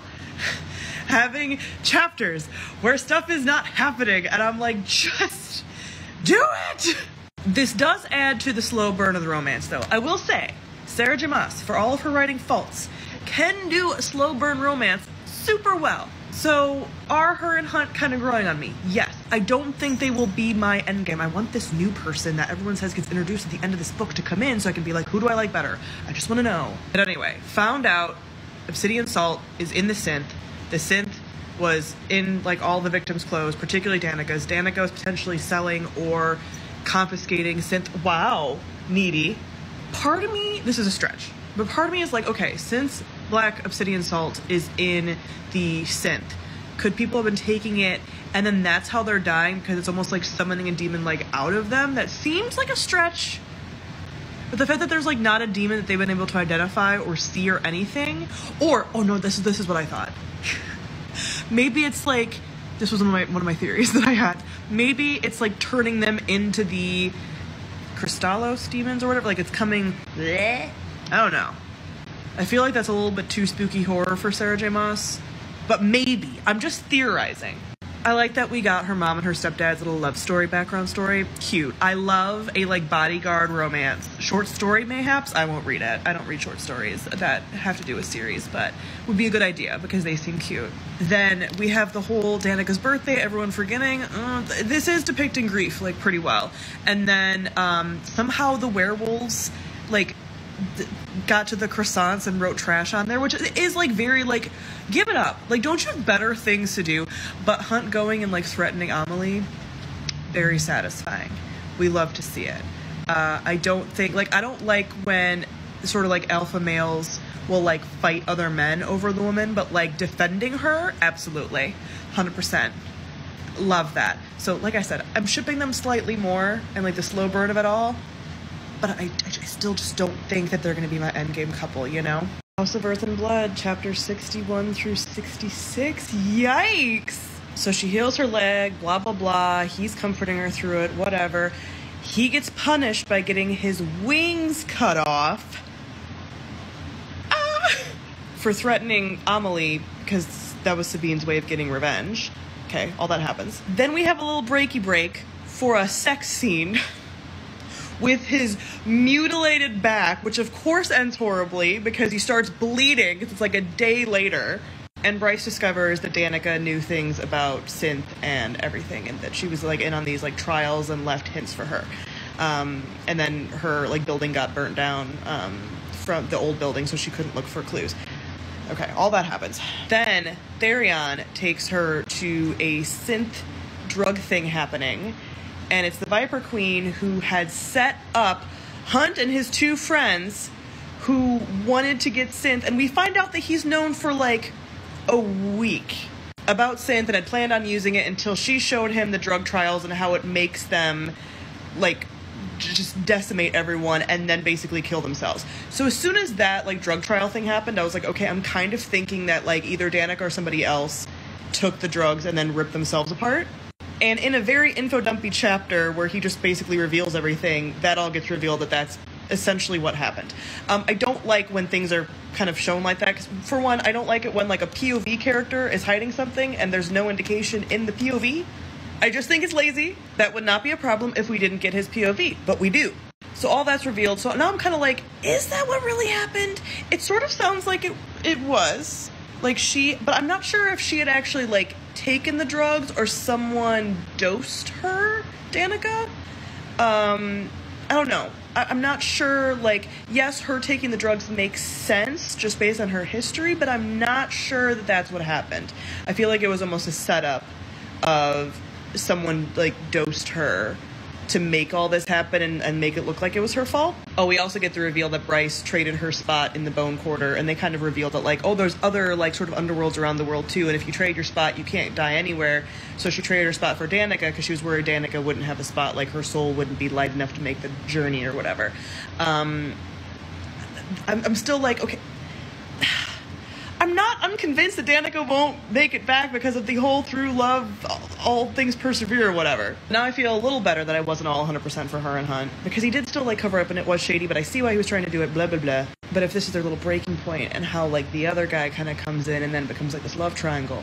having chapters where stuff is not happening and I'm like, just do it! This does add to the slow burn of the romance, though. I will say, Sarah J. Maas, for all of her writing faults, can do a slow burn romance super well. So, are her and Hunt kind of growing on me? Yes. I don't think they will be my endgame. I want this new person that everyone says gets introduced at the end of this book to come in so I can be like, who do I like better? I just want to know. But anyway, found out Obsidian Salt is in the synth. The synth was in like all the victims' clothes, particularly Danika's. Danika was potentially selling or confiscating synth. Wow, needy. Part of me, this is a stretch, but part of me is like, okay, since Black Obsidian Salt is in the synth, could people have been taking it and then that's how they're dying because it's almost like summoning a demon like out of them? That seems like a stretch. But the fact that there's like not a demon that they've been able to identify or see or anything, or oh no, this is this is what I thought. Maybe it's like this was one of my one of my theories that I had. Maybe it's like turning them into the Kristallos demons or whatever. Like it's coming. Bleh. I don't know. I feel like that's a little bit too spooky horror for Sarah J. Maas, but maybe I'm just theorizing. I like that we got her mom and her stepdad's little love story background story. Cute. I love a like bodyguard romance. Short story mayhaps. I won't read it. I don't read short stories that have to do with series, but would be a good idea because they seem cute. Then we have the whole Danika's birthday, everyone forgetting. Uh, this is depicting grief like pretty well. And then um, somehow the werewolves like got to the croissants and wrote trash on there, which is like very like give it up. Like don't you have better things to do? But Hunt going and like threatening Amelie, very satisfying. We love to see it. Uh, I don't think like I don't like when sort of like alpha males will like fight other men over the woman, but like defending her, absolutely, hundred percent. Love that. So like I said, I'm shipping them slightly more and like the slow burn of it all but I, I still just don't think that they're going to be my endgame couple, you know? House of Earth and Blood, chapter 61 through 66. Yikes! So she heals her leg, blah, blah, blah. He's comforting her through it, whatever. He gets punished by getting his wings cut off ah! for threatening Amelie because that was Sabine's way of getting revenge. Okay, all that happens. Then we have a little breaky break for a sex scene. with his mutilated back, which of course ends horribly because he starts bleeding. It's like a day later. And Bryce discovers that Danika knew things about synth and everything, and that she was like in on these like trials and left hints for her. Um, and then her like building got burnt down um, from the old building, so she couldn't look for clues. Okay, all that happens. Then Tharion takes her to a synth drug thing happening and it's the Viper Queen who had set up Hunt and his two friends who wanted to get synth, and we find out that he's known for like a week about synth and had planned on using it until she showed him the drug trials and how it makes them like just decimate everyone and then basically kill themselves. So as soon as that like drug trial thing happened, I was like, okay, I'm kind of thinking that like either Danika or somebody else took the drugs and then ripped themselves apart. And in a very info dumpy chapter where he just basically reveals everything, that all gets revealed that that's essentially what happened. Um, I don't like when things are kind of shown like that. For one, I don't like it when like a POV character is hiding something and there's no indication in the POV. I just think it's lazy. That would not be a problem if we didn't get his POV, but we do. So all that's revealed. So now I'm kind of like, is that what really happened? It sort of sounds like it it was. Like she, but I'm not sure if she had actually like taken the drugs or someone dosed her, Danika. Um, I don't know. I- am not sure. Like, yes, her taking the drugs makes sense just based on her history, but I'm not sure that that's what happened. I feel like it was almost a setup of someone like dosed her to make all this happen and, and make it look like it was her fault. Oh, we also get the reveal that Bryce traded her spot in the Bone Quarter, and they kind of revealed that like, oh, there's other like sort of underworlds around the world too, and if you trade your spot, you can't die anywhere. So she traded her spot for Danika because she was worried Danika wouldn't have a spot, like her soul wouldn't be light enough to make the journey or whatever. Um, I'm, I'm still like, okay. I'm not unconvinced that Danika won't make it back because of the whole through love, all things persevere or whatever. Now I feel a little better that I wasn't all 100% for her and Hunt because he did still like cover up and it was shady, but I see why he was trying to do it, blah, blah, blah. But if this is their little breaking point and how like the other guy kind of comes in and then becomes like this love triangle,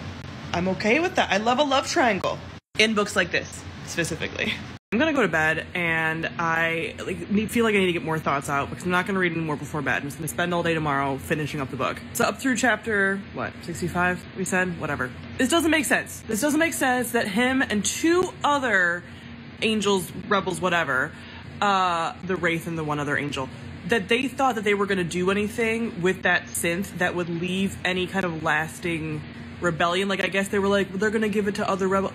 I'm okay with that. I love a love triangle in books like this specifically. I'm gonna go to bed, and I like need, feel like I need to get more thoughts out because I'm not gonna read any more before bed. I'm just gonna spend all day tomorrow finishing up the book. So up through chapter what 65? We said whatever. This doesn't make sense. This doesn't make sense that him and two other angels, rebels, whatever, uh, the wraith and the one other angel, that they thought that they were gonna do anything with that synth that would leave any kind of lasting rebellion. Like I guess they were like they're gonna give it to other rebels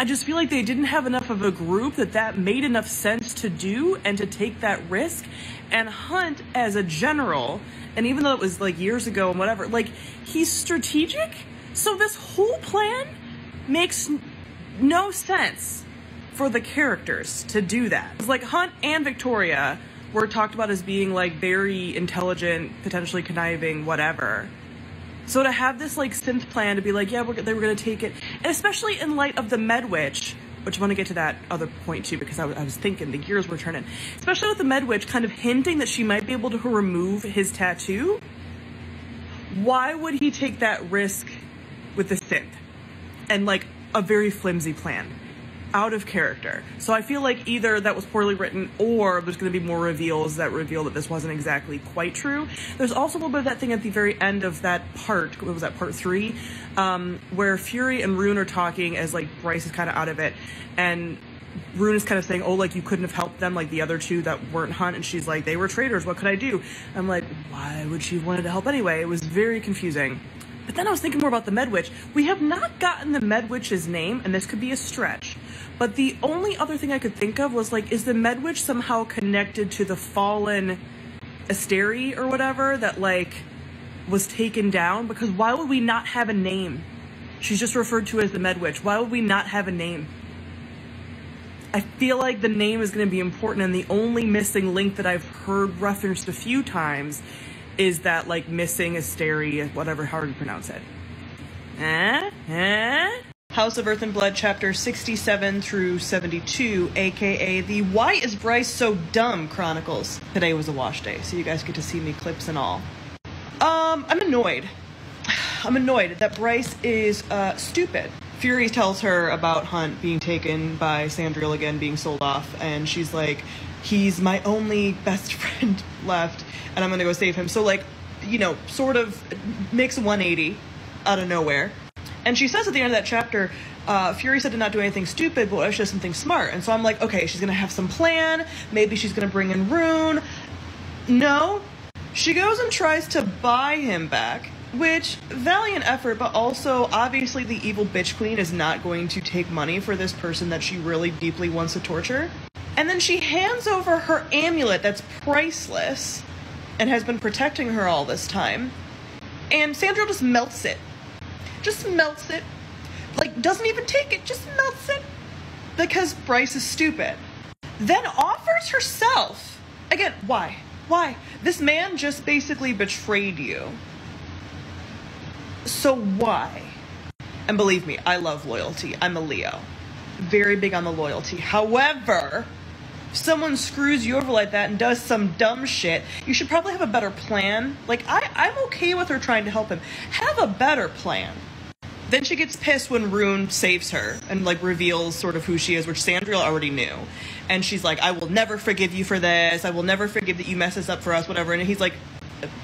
I just feel like they didn't have enough of a group that that made enough sense to do and to take that risk. And Hunt, as a general, and even though it was like years ago and whatever, like he's strategic. So this whole plan makes no sense for the characters to do that. It's like Hunt and Viktoria were talked about as being like very intelligent, potentially conniving, whatever. So to have this like synth plan to be like, yeah, we're, they were going to take it, and especially in light of the Medwitch, which I want to get to that other point too, because I, I was thinking the gears were turning, especially with the Medwitch kind of hinting that she might be able to remove his tattoo. Why would he take that risk with the synth and like a very flimsy plan? Out of character. So I feel like either that was poorly written or there's going to be more reveals that reveal that this wasn't exactly quite true. There's also a little bit of that thing at the very end of that part, what was that, part three, um, where Fury and Ruhn are talking as like Bryce is kind of out of it and Ruhn is kind of saying, oh, like you couldn't have helped them like the other two that weren't Hunt. And she's like, they were traitors. What could I do? I'm like, why would she have wanted to help anyway? It was very confusing. But then I was thinking more about the Medwitch. We have not gotten the Medwitch's name, and this could be a stretch. But the only other thing I could think of was like, is the Medwitch somehow connected to the fallen Asteri or whatever that like was taken down? Because why would we not have a name? She's just referred to as the Medwitch. Why would we not have a name? I feel like the name is going to be important, and the only missing link that I've heard referenced a few times is that like missing Asteri, whatever, how you pronounce it. Eh? Eh? House of Earth and Blood, chapter 67 through 72, aka the Why is Bryce So Dumb Chronicles. Today was a wash day, so you guys get to see me clips and all. Um, I'm annoyed. I'm annoyed that Bryce is uh, stupid. Fury tells her about Hunt being taken by Sandriel again, being sold off, and she's like, he's my only best friend left and I'm gonna go save him. So like, you know, sort of makes a 180 out of nowhere. And she says at the end of that chapter, uh, Fury said to not do anything stupid, but what if she does something smart? And so I'm like, okay, she's gonna have some plan. Maybe she's gonna bring in Ruhn. No, she goes and tries to buy him back, which valiant effort, but also obviously the evil bitch queen is not going to take money for this person that she really deeply wants to torture. And then she hands over her amulet that's priceless and has been protecting her all this time. And Sandra just melts it. Just melts it. Like, doesn't even take it, just melts it. Because Bryce is stupid. Then offers herself. Again, why? Why? This man just basically betrayed you. So why? And believe me, I love loyalty. I'm a Leo. Very big on the loyalty. However, if someone screws you over like that and does some dumb shit, you should probably have a better plan. Like, I, I'm okay with her trying to help him. Have a better plan. Then she gets pissed when Ruhn saves her and like reveals sort of who she is, which Sandriel already knew. And she's like, I will never forgive you for this. I will never forgive that you mess this up for us, whatever. And he's like,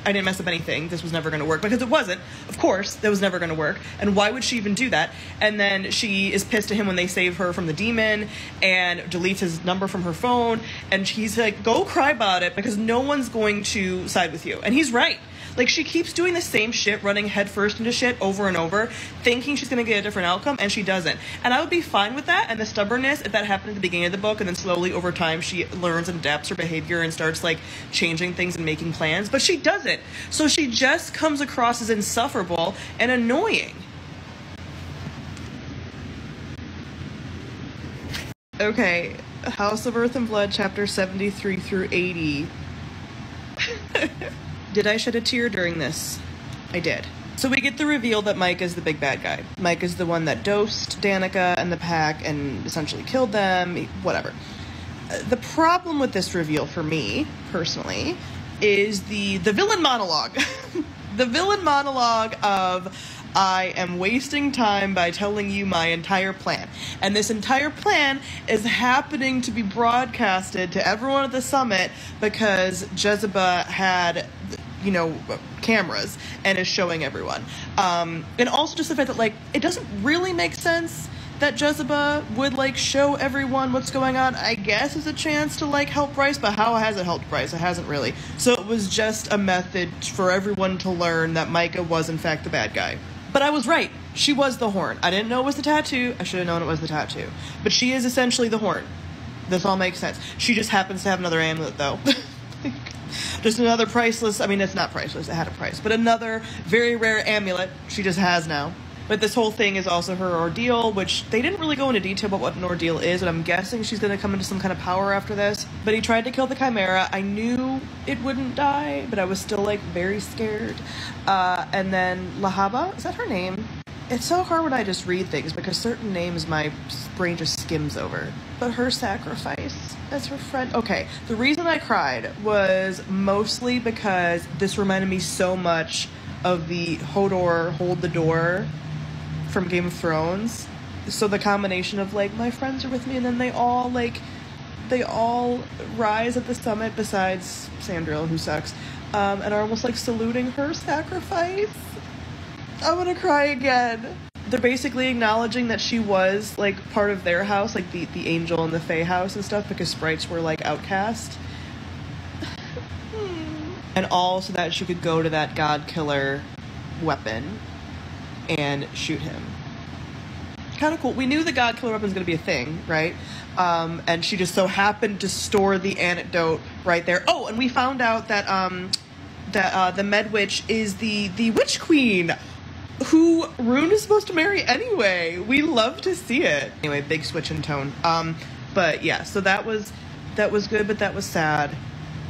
I didn't mess up anything. This was never going to work because it wasn't. Of course, that was never going to work. And why would she even do that? And then she is pissed at him when they save her from the demon and deletes his number from her phone. And he's like, go cry about it because no one's going to side with you. And he's right. Like she keeps doing the same shit, running headfirst into shit over and over, thinking she's gonna get a different outcome, and she doesn't. And I would be fine with that and the stubbornness if that happened at the beginning of the book, and then slowly over time she learns and adapts her behavior and starts like changing things and making plans. But she doesn't. So she just comes across as insufferable and annoying. Okay, House of Earth and Blood, chapter 73 through 80. Did I shed a tear during this? I did. So we get the reveal that Mike is the big bad guy. Mike is the one that dosed Danika and the pack and essentially killed them, whatever. Uh, the problem with this reveal for me, personally, is the the villain monologue. the villain monologue of I am wasting time by telling you my entire plan. And this entire plan is happening to be broadcasted to everyone at the summit because Jesiba had you know cameras and is showing everyone um, and also just the fact that like it doesn't really make sense that Jesiba would like show everyone what's going on, I guess is a chance to like help Bryce, but how has it helped Bryce? It hasn't really. So it was just a method for everyone to learn that Micah was in fact the bad guy. But I was right. She was the horn. I didn't know it was the tattoo. I should have known it was the tattoo. But she is essentially the horn. This all makes sense. She just happens to have another amulet though. just another priceless, I mean, it's not priceless, it had a price, but another very rare amulet she just has now. But this whole thing is also her ordeal, which they didn't really go into detail about what an ordeal is, and I'm guessing she's gonna come into some kind of power after this. But he tried to kill the Chimera. I knew it wouldn't die, but I was still like very scared. Uh, and then Lehabah, is that her name? It's so hard when I just read things because certain names my brain just skims over. But her sacrifice as her friend. Okay, the reason I cried was mostly because this reminded me so much of the Hodor hold the door from Game of Thrones. So the combination of like my friends are with me and then they all like they all rise at the summit besides Sandriel who sucks. Um, and are almost like saluting her sacrifice. I'm gonna cry again. They're basically acknowledging that she was like part of their house, like the, the angel and the Fae house and stuff, because sprites were like outcast. and all so that she could go to that god killer weapon and shoot him. Kind of cool. We knew the God Killer weapon was going to be a thing, right? Um, and she just so happened to store the antidote right there. Oh, and we found out that um, that uh, the Med Witch is the the Witch Queen, who Ruhn is supposed to marry anyway. We love to see it. Anyway, big switch in tone. Um, but yeah, so that was that was good, but that was sad.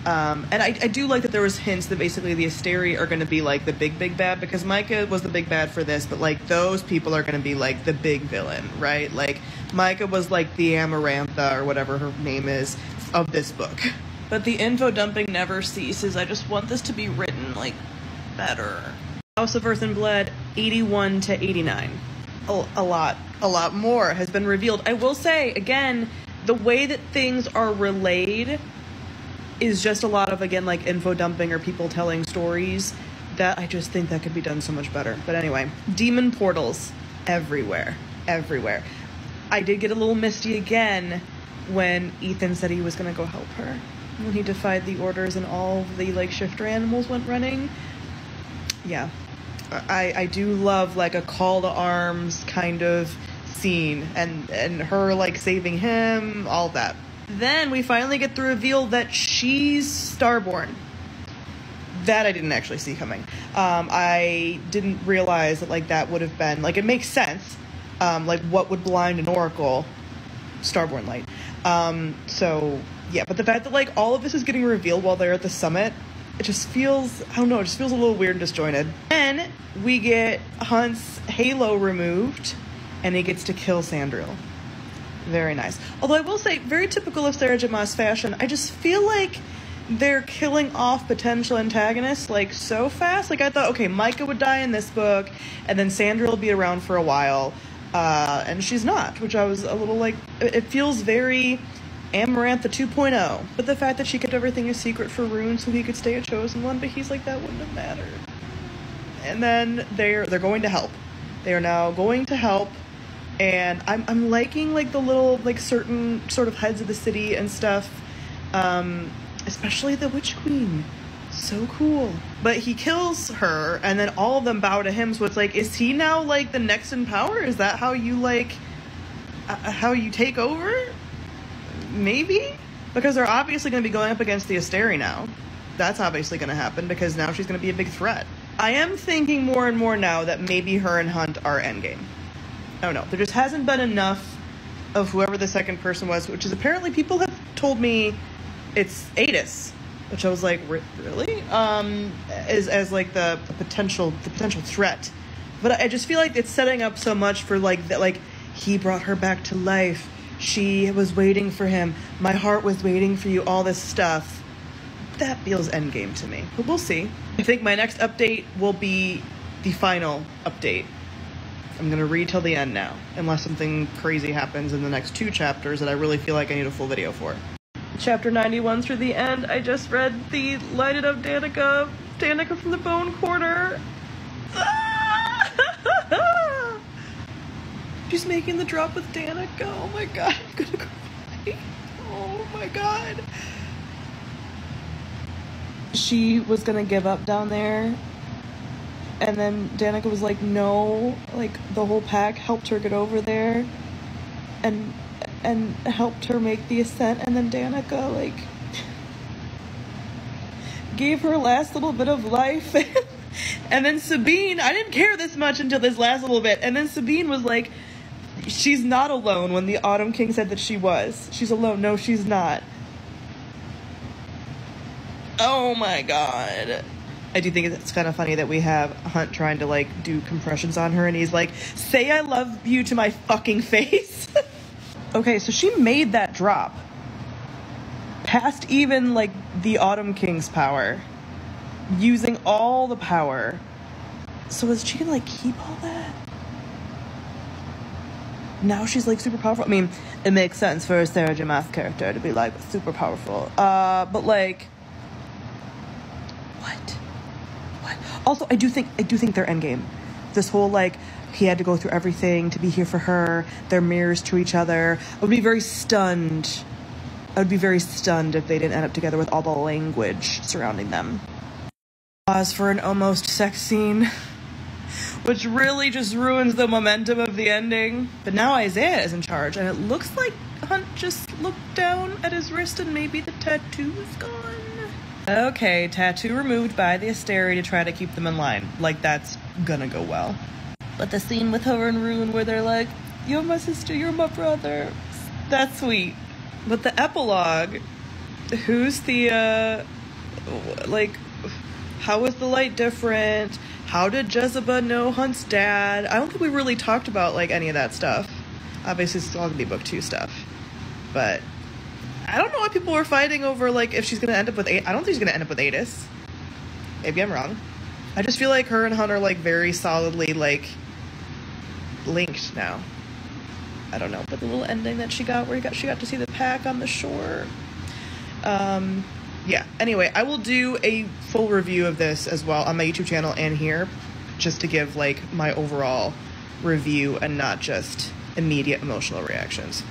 Um, and I, I, do like that there was hints that basically the Asteri are going to be like the big big bad because Micah was the big bad for this, but like those people are going to be like the big villain, right? Like Micah was like the Amarantha or whatever her name is of this book. But the info dumping never ceases. I just want this to be written like better. House of Earth and Blood, 81 to 89. A, a lot, a lot more has been revealed. I will say again, the way that things are relayed is just a lot of again like info dumping or people telling stories that I just think that could be done so much better. But anyway, demon portals everywhere, everywhere. I did get a little misty again when Ithan said he was gonna go help her when he defied the orders and all the like shifter animals went running. Yeah, I I do love like a call to arms kind of scene and and her like saving him, all that. Then we finally get the reveal that she's Starborn. That I didn't actually see coming. Um, I didn't realize that like that would have been like it makes sense. Um, like what would blind an oracle? Starborn light. Um, so yeah, but the fact that like all of this is getting revealed while they're at the summit, it just feels I don't know, it just feels a little weird and disjointed. Then we get Hunt's halo removed, and he gets to kill Sandriel. Very nice. Although I will say, very typical of Sarah J. Fashion, I just feel like they're killing off potential antagonists like so fast. Like I thought, okay, Micah would die in this book, and then Sandra will be around for a while, uh, and she's not, which I was a little like. It feels very Amarantha 2.0. But the fact that she kept everything a secret for Ruhn so he could stay a chosen one, but he's like that wouldn't have mattered. And then they're they're going to help. They are now going to help and I'm I'm liking like the little like certain sort of heads of the city and stuff, um, especially the Witch Queen. So cool. But he kills her, and then all of them bow to him. So it's like, is he now like the next in power? Is that how you like, uh, how you take over? Maybe because they're obviously going to be going up against the Asteri now. That's obviously going to happen because now she's going to be a big threat. I am thinking more and more now that maybe her and Hunt are endgame. I don't know. There just hasn't been enough of whoever the second person was, which is apparently people have told me it's Aidas, which I was like, really? Um, as as like the, the potential the potential threat. But I just feel like it's setting up so much for like that like he brought her back to life. She was waiting for him. My heart was waiting for you. All this stuff. That feels endgame to me. But we'll see. I think my next update will be the final update. I'm gonna read till the end now, unless something crazy happens in the next two chapters that I really feel like I need a full video for. Chapter 91 through the end, I just read the lighted up Danika, Danika from the Bone Quarter. She's making the drop with Danika. Oh my god, I'm gonna cry. Oh my god. She was gonna give up down there and then Danika was like, no, like the whole pack helped her get over there, and and helped her make the ascent, and then Danika like gave her last little bit of life, and then Sabine, I didn't care this much until this last little bit, and then Sabine was like, she's not alone when the Autumn King said that she was. She's alone. No, she's not. Oh my god. I do think it's kind of funny that we have Hunt trying to like do compressions on her and he's like, say I love you to my fucking face. okay, so she made that drop. Past even like the Autumn King's power. Using all the power. So is she gonna like keep all that? Now she's like super powerful. I mean, it makes sense for a Sarah J. Maas character to be like super powerful. Uh, but like, what? What? Also, I do think I do think they're endgame. This whole like he had to go through everything to be here for her. They're mirrors to each other. I would be very stunned. I would be very stunned if they didn't end up together with all the language surrounding them. Pause for an almost sex scene, which really just ruins the momentum of the ending. But now Isaiah is in charge, and it looks like Hunt just looked down at his wrist and maybe the tattoo's gone. Okay, tattoo removed by the Asteri to try to keep them in line. Like, that's gonna go well. But the scene with her and Ruhn where they're like, You're my sister, you're my brother. That's sweet. But the epilogue, who's the, uh, like, how is the light different? How did Jesiba know Hunt's dad? I don't think we really talked about, like, any of that stuff. Obviously, it's all gonna be book two stuff. But I don't know why people were fighting over like if she's gonna end up with. A- I don't think she's gonna end up with Aidas. Maybe I'm wrong. I just feel like her and Hunt are like very solidly like linked now. I don't know, but the little ending that she got where got she got to see the pack on the shore. Um, yeah. Anyway, I will do a full review of this as well on my YouTube channel and here, just to give like my overall review and not just immediate emotional reactions.